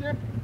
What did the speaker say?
there?